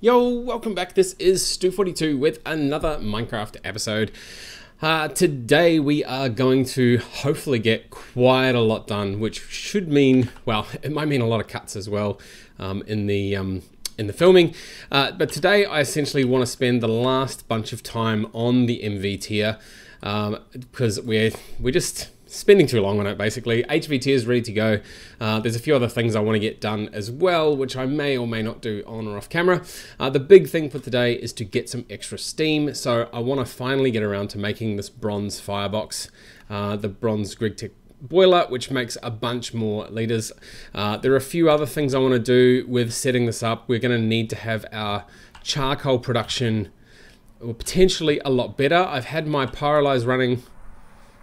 Yo, welcome back. This is Stoo42 with another Minecraft episode. Uh, today we are going to hopefully get quite a lot done, which should mean, well, it might mean a lot of cuts as well um, in the um, in the filming. Uh, but today I essentially want to spend the last bunch of time on the MV tier um, because we're we're just spending too long on it basically. HVT is ready to go. Uh, there's a few other things I want to get done as well, which I may or may not do on or off camera. Uh, the big thing for today is to get some extra steam. So I want to finally get around to making this bronze firebox, uh, the bronze GregTech boiler, which makes a bunch more liters. Uh, there are a few other things I want to do with setting this up. We're going to need to have our charcoal production potentially a lot better. I've had my pyrolyze running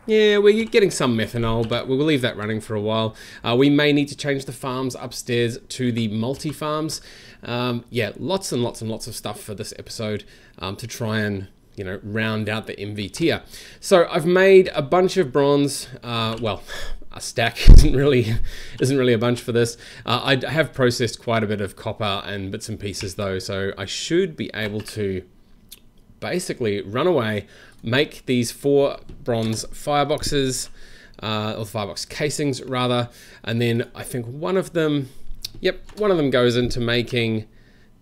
yeah, we're getting some methanol, but we'll leave that running for a while. Uh, we may need to change the farms upstairs to the multi-farms. Um, yeah, lots and lots and lots of stuff for this episode um, to try and you know round out the MV tier. So I've made a bunch of bronze. Uh, well, a stack isn't really isn't really a bunch for this. Uh, I have processed quite a bit of copper and bits and pieces though, so I should be able to basically run away, make these four bronze fireboxes, uh, or firebox casings rather, and then I think one of them, yep, one of them goes into making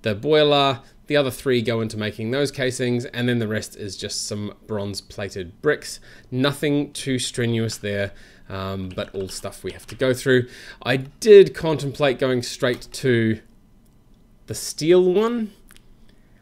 the boiler, the other three go into making those casings, and then the rest is just some bronze plated bricks. Nothing too strenuous there, um, but all stuff we have to go through. I did contemplate going straight to the steel one,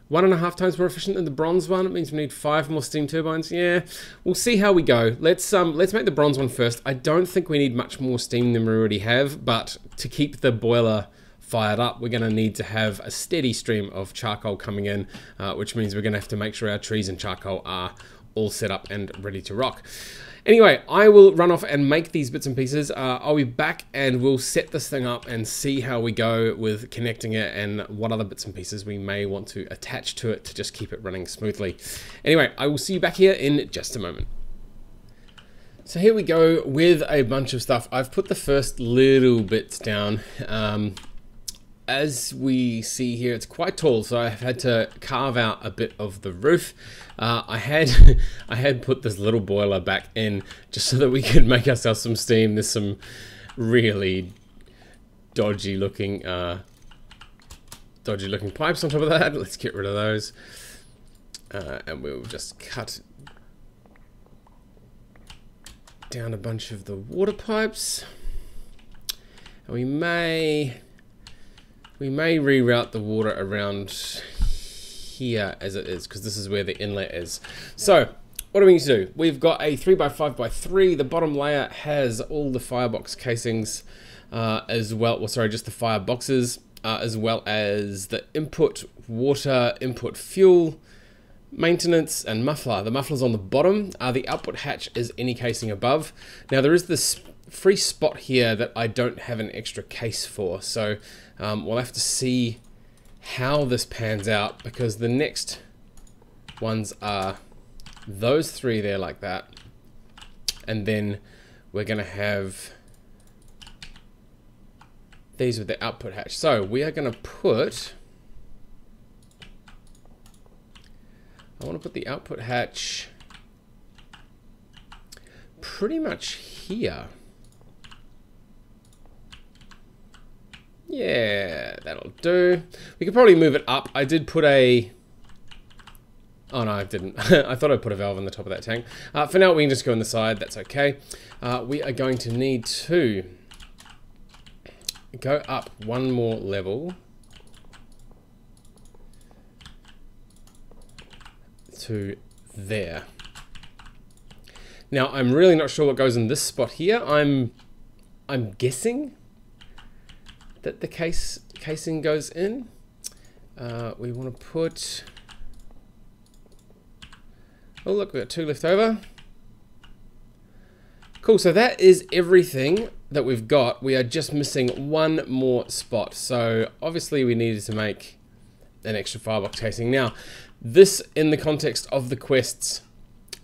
one and a half times more efficient than the bronze one. It means we need five more steam turbines. Yeah, we'll see how we go. Let's um let's make the bronze one first. I don't think we need much more steam than we already have, but to keep the boiler fired up, we're going to need to have a steady stream of charcoal coming in, uh, which means we're going to have to make sure our trees and charcoal are all set up and ready to rock. Anyway, I will run off and make these bits and pieces. Uh, I'll be back and we'll set this thing up and see how we go with connecting it and what other bits and pieces we may want to attach to it to just keep it running smoothly. Anyway, I will see you back here in just a moment. So here we go with a bunch of stuff. I've put the first little bits down. Um, as we see here, it's quite tall, so I've had to carve out a bit of the roof. Uh, I had I had put this little boiler back in just so that we could make ourselves some steam. There's some really dodgy looking uh, dodgy looking pipes on top of that. Let's get rid of those, uh, and we'll just cut down a bunch of the water pipes. And we may we may reroute the water around here as it is, because this is where the inlet is. So, what do we need to do? We've got a 3x5x3. The bottom layer has all the firebox casings uh, as well, well, sorry, just the fireboxes, uh, as well as the input water, input fuel, maintenance, and muffler. The muffler's on the bottom. Uh, the output hatch is any casing above. Now, there is this free spot here that I don't have an extra case for, so um, we'll have to see how this pans out because the next ones are those three there like that. And then we're going to have these with the output hatch. So we are going to put, I want to put the output hatch pretty much here. Yeah, that'll do. We could probably move it up. I did put a... Oh no, I didn't. I thought I put a valve on the top of that tank. Uh, for now, we can just go on the side. That's okay. Uh, we are going to need to go up one more level to there. Now, I'm really not sure what goes in this spot here. I'm I'm guessing that the case casing goes in. Uh, we want to put, oh look, we've got two left over. Cool, so that is everything that we've got. We are just missing one more spot. So obviously we needed to make an extra firebox casing. Now, this in the context of the quests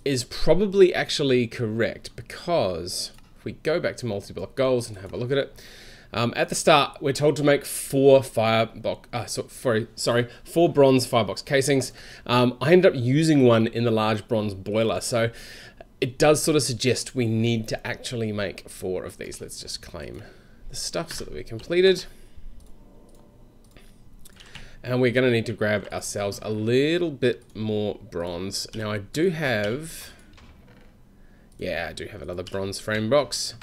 is probably actually correct because if we go back to multi-block goals and have a look at it, Um, at the start, we're told to make four firebox, uh, so, sorry, sorry, four bronze firebox casings. Um, I ended up using one in the large bronze boiler, so it does sort of suggest we need to actually make four of these. Let's just claim the stuff so that we completed. And we're going to need to grab ourselves a little bit more bronze. Now I do have... Yeah, I do have another bronze frame box.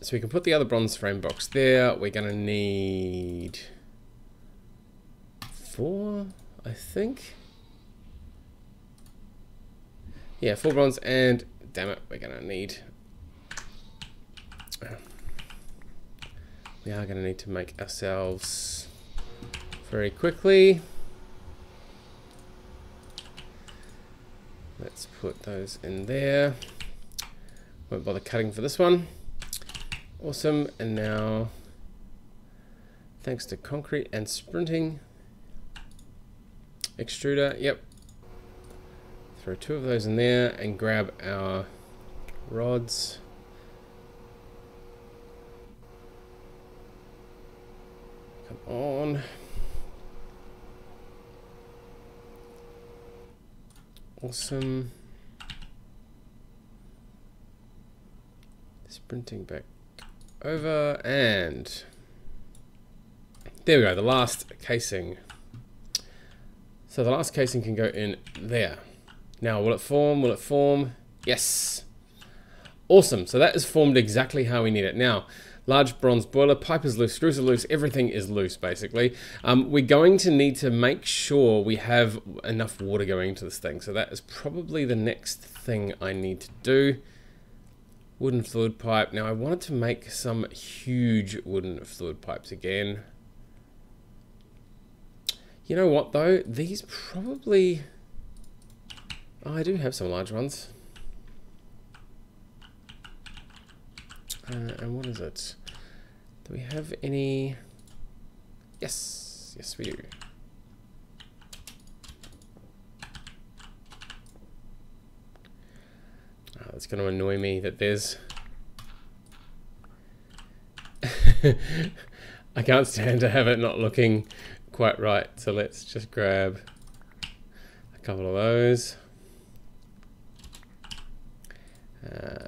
So we can put the other bronze frame box there. We're going to need... Four, I think. Yeah, four bronze and... Damn it, we're going to need... We are going to need to make ourselves very quickly. Let's put those in there. Won't bother cutting for this one. Awesome. And now, thanks to concrete and sprinting, extruder, yep. Throw two of those in there and grab our rods. Come on. Awesome. Sprinting back over and there we go, the last casing. So the last casing can go in there. Now, will it form? Will it form? Yes. Awesome. So that is formed exactly how we need it. Now, large bronze boiler, pipe is loose, screws are loose, everything is loose basically. Um, we're going to need to make sure we have enough water going into this thing. So that is probably the next thing I need to do. Wooden fluid pipe. Now I wanted to make some huge wooden fluid pipes again. You know what though? These probably... Oh, I do have some large ones. Uh, and what is it? Do we have any... Yes, yes we do. Oh, it's going to annoy me that there's... I can't stand to have it not looking quite right, so let's just grab a couple of those. Uh,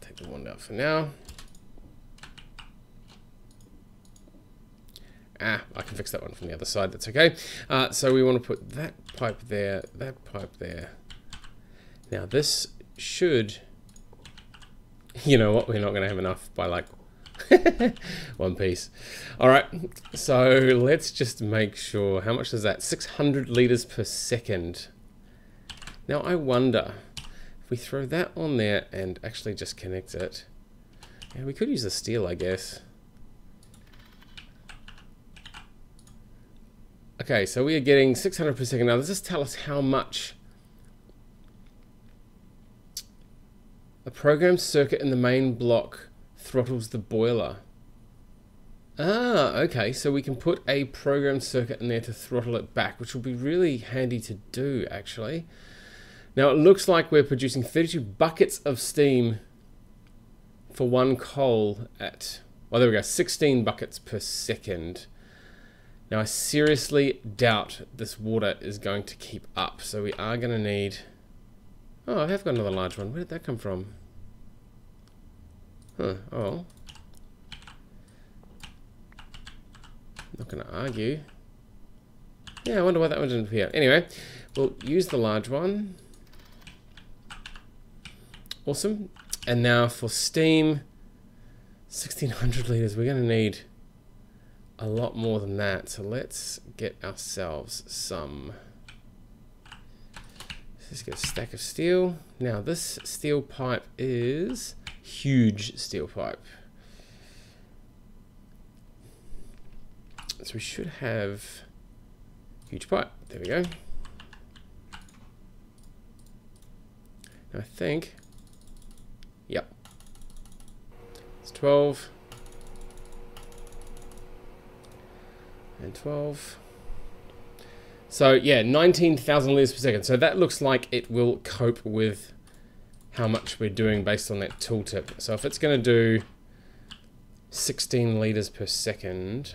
take the one out for now. Ah, I can fix that one from the other side, that's okay. Uh, so we want to put that pipe there, that pipe there. Now this should, you know what, we're not going to have enough by like one piece. All right, so let's just make sure, how much is that? 600 liters per second. Now I wonder, if we throw that on there and actually just connect it, yeah, we could use the steel, I guess. Okay, so we are getting 600 per second. Now, does this tell us how much a programmed circuit in the main block throttles the boiler? Ah, okay, so we can put a programmed circuit in there to throttle it back, which will be really handy to do, actually. Now, it looks like we're producing 32 buckets of steam for one coal at, well, there we go, 16 buckets per second. Now I seriously doubt this water is going to keep up, so we are going to need... Oh, I have got another large one. Where did that come from? Huh, oh. Not going to argue. Yeah, I wonder why that one didn't appear. Anyway, we'll use the large one. Awesome. And now for steam, 1600 liters. We're going to need a lot more than that. So let's get ourselves some. Let's get a stack of steel. Now this steel pipe is huge steel pipe. So we should have huge pipe. There we go. I think, yep, it's 12. and 12. So yeah, 19,000 liters per second. So that looks like it will cope with how much we're doing based on that tooltip. So if it's going to do 16 liters per second.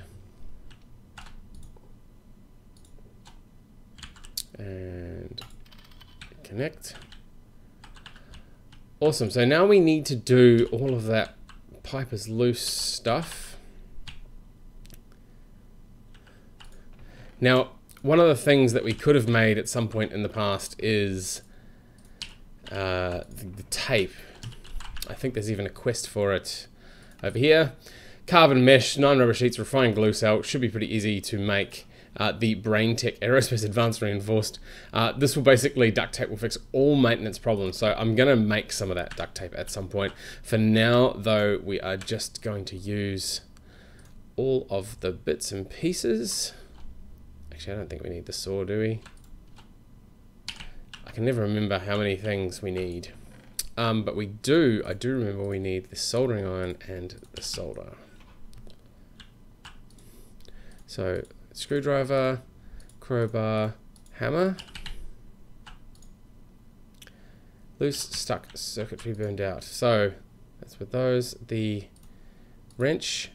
And connect. Awesome. So now we need to do all of that pipe is loose stuff. Now, one of the things that we could have made at some point in the past is uh, the, the tape. I think there's even a quest for it over here. Carbon mesh, nine rubber sheets, refined glue cell. Should be pretty easy to make. Uh, the BrainTech Aerospace Advanced Reinforced. Uh, this will basically, duct tape will fix all maintenance problems. So I'm going to make some of that duct tape at some point. For now, though, we are just going to use all of the bits and pieces. Actually, I don't think we need the saw, do we? I can never remember how many things we need. Um, but we do, I do remember we need the soldering iron and the solder. So screwdriver, crowbar, hammer. Loose stuck circuitry burned out. So that's with those. The wrench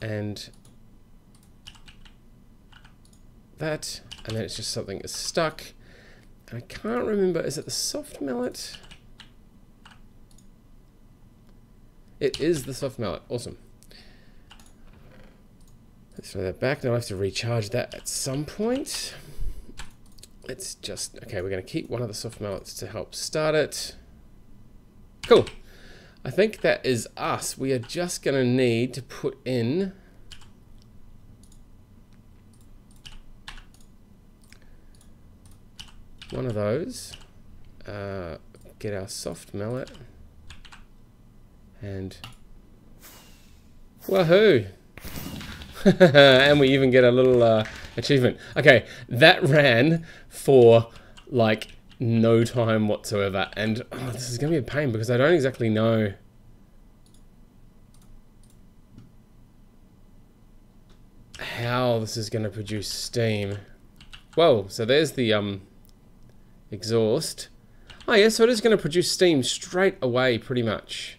and that. And then it's just something is stuck. I can't remember, is it the soft mallet? It is the soft mallet. Awesome. Let's throw that back. Now I have to recharge that at some point. Let's just... Okay, we're going to keep one of the soft mallets to help start it. Cool. I think that is us. We are just going to need to put in... One of those. Uh, get our soft mallet. And... Woohoo! and we even get a little uh, achievement. Okay, that ran for like no time whatsoever. And oh, this is going to be a pain because I don't exactly know. how this is going to produce steam. Whoa, so there's the um, exhaust. Oh yeah, so it is going to produce steam straight away pretty much.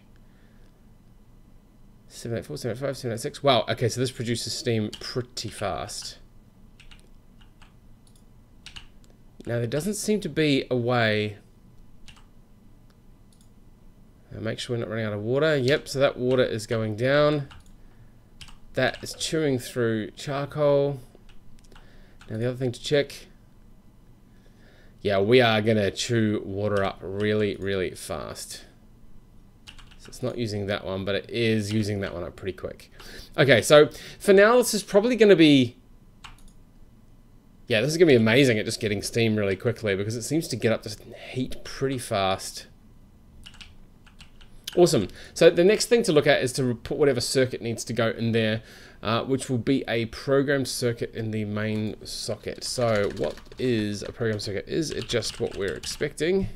784, 785, 786. Wow, okay, so this produces steam pretty fast. Now, there doesn't seem to be a way... Make sure we're not running out of water. Yep, so that water is going down. That is chewing through charcoal. Now, the other thing to check... Yeah, we are going to chew water up really, really fast. So it's not using that one, but it is using that one up pretty quick. Okay, so for now, this is probably going to be... Yeah, this is going to be amazing at just getting steam really quickly because it seems to get up to heat pretty fast. Awesome. So the next thing to look at is to put whatever circuit needs to go in there, uh, which will be a programmed circuit in the main socket. So what is a programmed circuit? Is it just what we're expecting?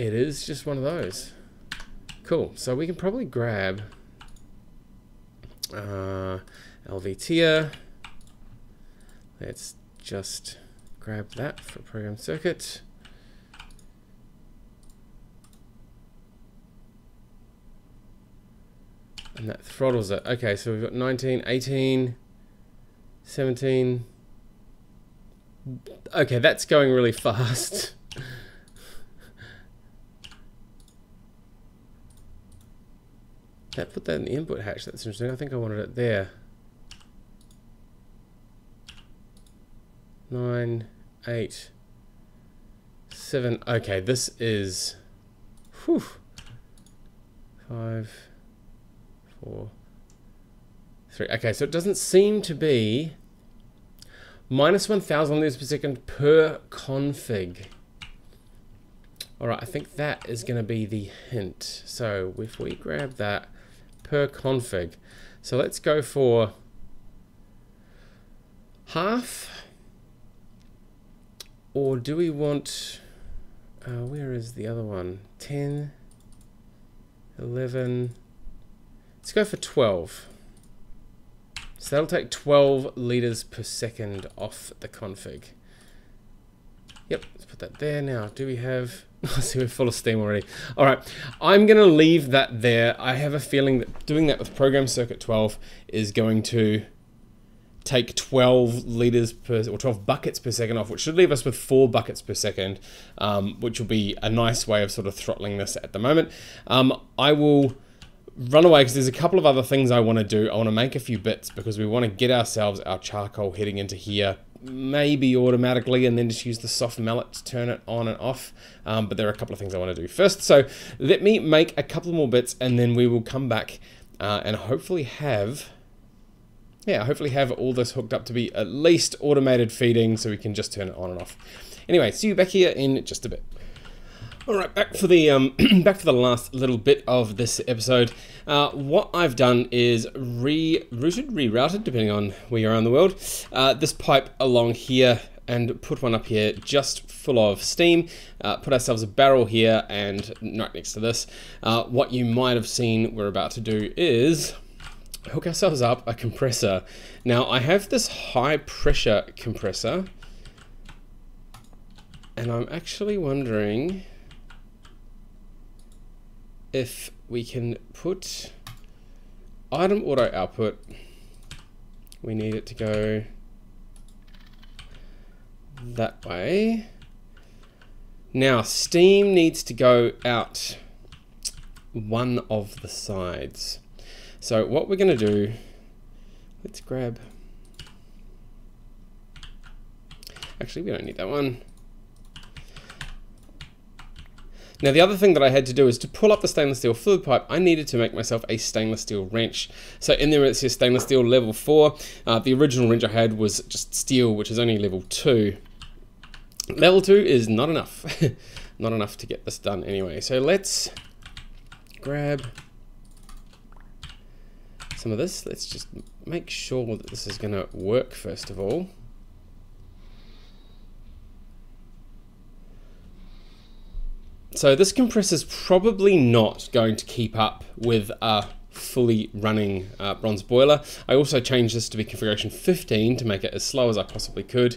It is just one of those. Cool. So we can probably grab uh, LVTIA. Let's just grab that for programmed circuit. And that throttles it. Okay, so we've got 19, 18, 17. Okay, that's going really fast. That put that in the input hatch. That's interesting. I think I wanted it there. Nine, eight, seven. Okay, this is whew, five, four, three. Okay, so it doesn't seem to be minus 1,000 liters per second per config. All right, I think that is going to be the hint. So if we grab that, per config. So let's go for half. Or do we want, uh, where is the other one? 10, 11, let's go for 12. So that'll take 12 liters per second off the config. Yep, let's put that there now. Do we have... I see we're full of steam already. All right, I'm going to leave that there. I have a feeling that doing that with program circuit 12 is going to take 12 liters per or 12 buckets per second off, which should leave us with four buckets per second, um, which will be a nice way of sort of throttling this at the moment. Um, I will run away because there's a couple of other things I want to do. I want to make a few bits because we want to get ourselves our charcoal heading into here maybe automatically and then just use the soft mallet to turn it on and off um, but there are a couple of things I want to do first so let me make a couple more bits and then we will come back uh, and hopefully have yeah, hopefully have all this hooked up to be at least automated feeding so we can just turn it on and off. Anyway, see you back here in just a bit. All right, back for the um, back for the last little bit of this episode. Uh, what I've done is rerouted, rerouted, depending on where you are in the world, uh, this pipe along here and put one up here just full of steam. Uh, put ourselves a barrel here and right next to this. Uh, what you might have seen we're about to do is hook ourselves up a compressor. Now I have this high pressure compressor and I'm actually wondering if we can put item auto output we need it to go that way now steam needs to go out one of the sides so what we're going to do, let's grab, actually we don't need that one. Now the other thing that I had to do is to pull up the stainless steel fluid pipe, I needed to make myself a stainless steel wrench. So in there it says stainless steel level 4. Uh, the original wrench I had was just steel, which is only level 2. Level 2 is not enough. not enough to get this done anyway. So let's grab some of this. Let's just make sure that this is going to work first of all. So this compressor is probably not going to keep up with a fully running uh, bronze boiler. I also changed this to be configuration 15 to make it as slow as I possibly could.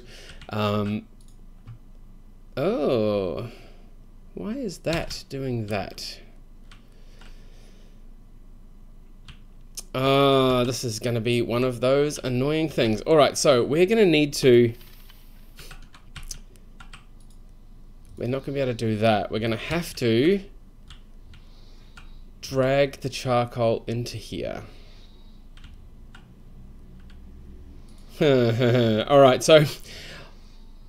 Um, oh, why is that doing that? Uh, this is going to be one of those annoying things. All right, so we're going to need to... We're not going to be able to do that. We're going to have to drag the charcoal into here. All right, so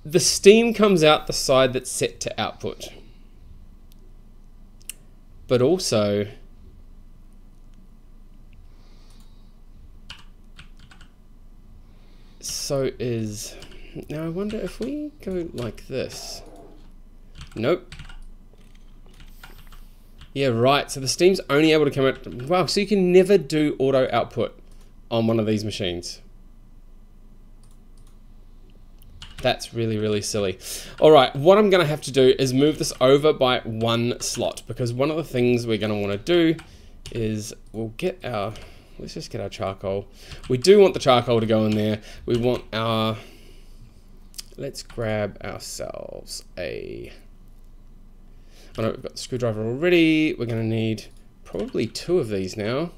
the steam comes out the side that's set to output. But also so is... Now I wonder if we go like this. Nope. Yeah, right. So the steam's only able to come out... Wow, so you can never do auto output on one of these machines. That's really, really silly. All right, what I'm going to have to do is move this over by one slot because one of the things we're going to want to do is we'll get our let's just get our charcoal. We do want the charcoal to go in there. We want our, let's grab ourselves a, I know we've got the screwdriver already. We're going to need probably two of these now.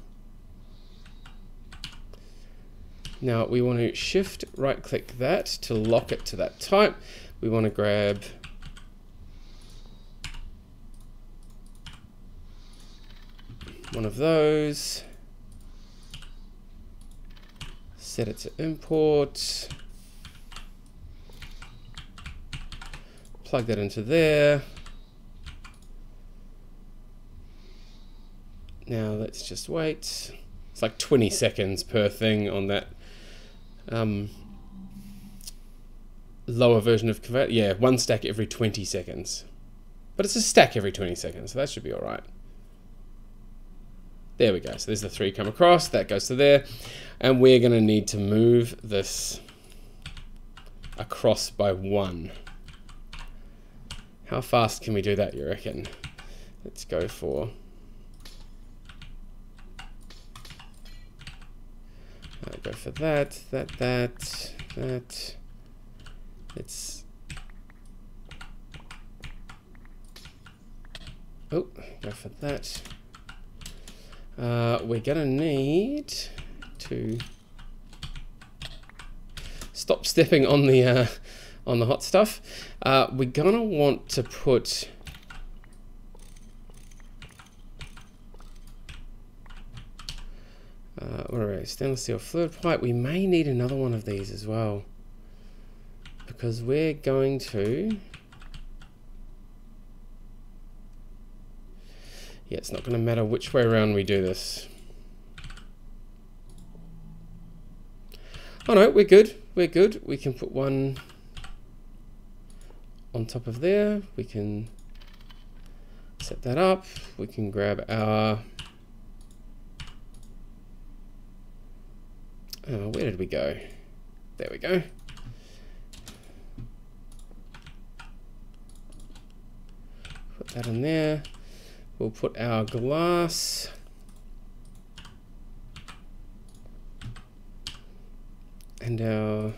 Now we want to shift right click that to lock it to that type. We want to grab one of those set it to import, plug that into there. Now let's just wait. It's like 20 seconds per thing on that um, lower version of convert. Yeah, one stack every 20 seconds. But it's a stack every 20 seconds, so that should be all right. There we go. So there's the three come across. That goes to there. And we're going to need to move this across by one. How fast can we do that, you reckon? Let's go for... go for that, that, that, that. It's. Oh, go for that. Uh, we're gonna need to stop stepping on the uh, on the hot stuff. Uh, we're gonna want to put uh, what we, stainless steel fluid pipe. We may need another one of these as well because we're going to yeah it's not going to matter which way around we do this. Oh no we're good we're good. We can put one on top of there. We can set that up. We can grab our oh, where did we go? There we go. Put that in there. We'll put our glass. And our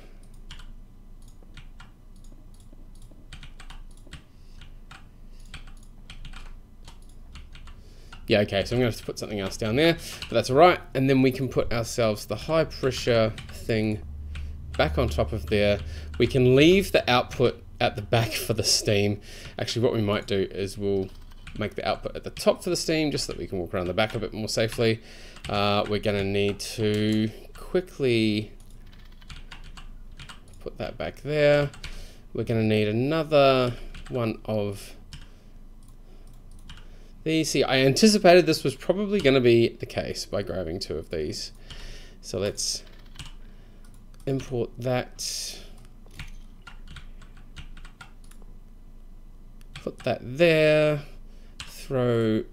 yeah okay so I'm going to to put something else down there but that's alright and then we can put ourselves the high pressure thing back on top of there. We can leave the output at the back for the steam. Actually what we might do is we'll make the output at the top for the steam just so that we can walk around the back a bit more safely. Uh, we're going to need to quickly put that back there. We're going to need another one of these. See, I anticipated this was probably going to be the case by grabbing two of these. So let's import that. Put that there. Throw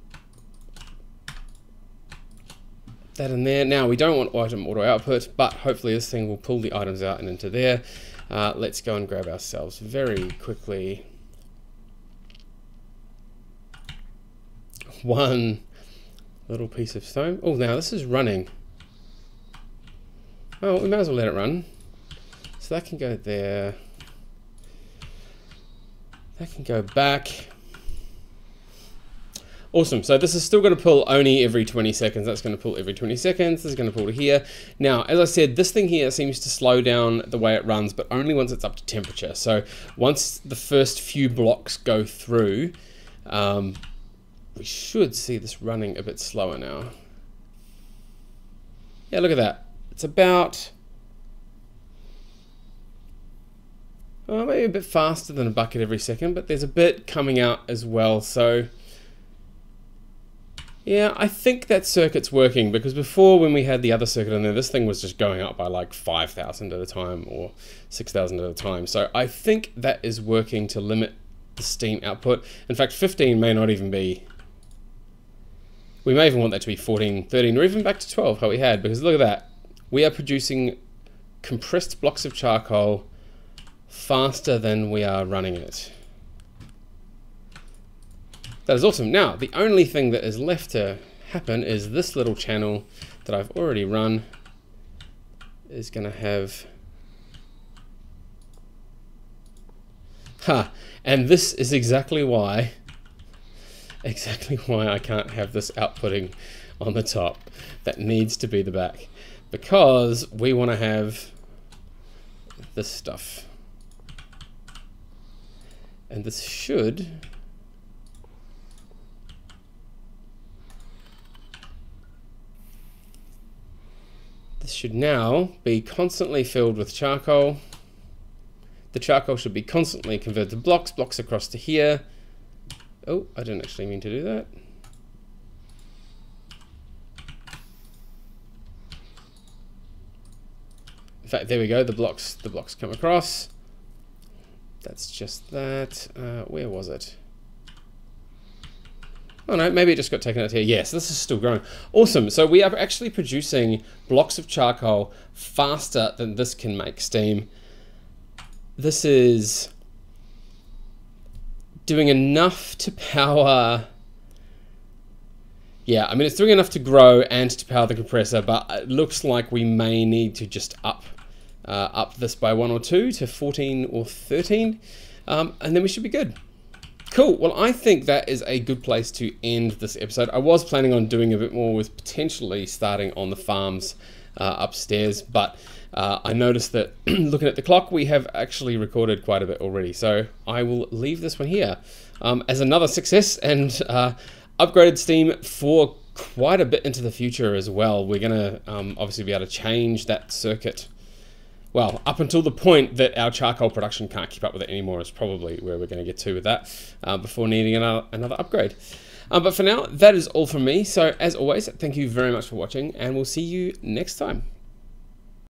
that in there. Now we don't want item auto output, but hopefully this thing will pull the items out and into there. Uh, let's go and grab ourselves very quickly one little piece of stone. Oh, now this is running. Oh, we might as well let it run. So that can go there. That can go back. Awesome. So this is still going to pull only every 20 seconds. That's going to pull every 20 seconds. This is going to pull to here. Now, as I said, this thing here seems to slow down the way it runs, but only once it's up to temperature. So once the first few blocks go through, um, we should see this running a bit slower now. Yeah, look at that. It's about well, maybe a bit faster than a bucket every second, but there's a bit coming out as well. So yeah, I think that circuit's working because before when we had the other circuit in there, this thing was just going up by like 5,000 at a time or 6,000 at a time. So I think that is working to limit the steam output. In fact, 15 may not even be we may even want that to be 14, 13, or even back to 12, how we had, because look at that. We are producing compressed blocks of charcoal faster than we are running it. That is awesome. Now, the only thing that is left to happen is this little channel that I've already run is going to have... Ha! And this is exactly why exactly why I can't have this outputting on the top. That needs to be the back. Because we want to have this stuff. And this should... This should now be constantly filled with charcoal. The charcoal should be constantly converted to blocks, blocks across to here, Oh, I didn't actually mean to do that. In fact, there we go. The blocks, the blocks come across. That's just that. Uh, where was it? Oh no, maybe it just got taken out here. Yes, this is still growing. Awesome. So we are actually producing blocks of charcoal faster than this can make steam. This is doing enough to power... Yeah, I mean, it's doing enough to grow and to power the compressor, but it looks like we may need to just up uh, up this by one or two to 14 or 13, um, and then we should be good. Cool. Well, I think that is a good place to end this episode. I was planning on doing a bit more with potentially starting on the farms uh, upstairs, but uh, I noticed that looking at the clock, we have actually recorded quite a bit already. So I will leave this one here um, as another success and uh, upgraded Steam for quite a bit into the future as well. We're going to um, obviously be able to change that circuit. Well, up until the point that our charcoal production can't keep up with it anymore is probably where we're going to get to with that uh, before needing another, another upgrade. Um, but for now, that is all from me. So as always, thank you very much for watching and we'll see you next time.